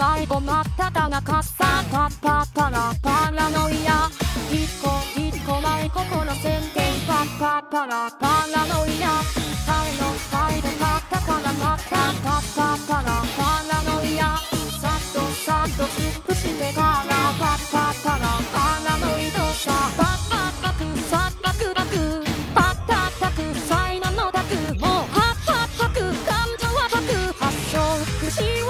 迷子真った中さパッパッパラパラノイア。一個一個イ子この宣言パッパッパラパラノイア。彼の態真ったか真ったパッパッパラパラ。she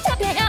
特别。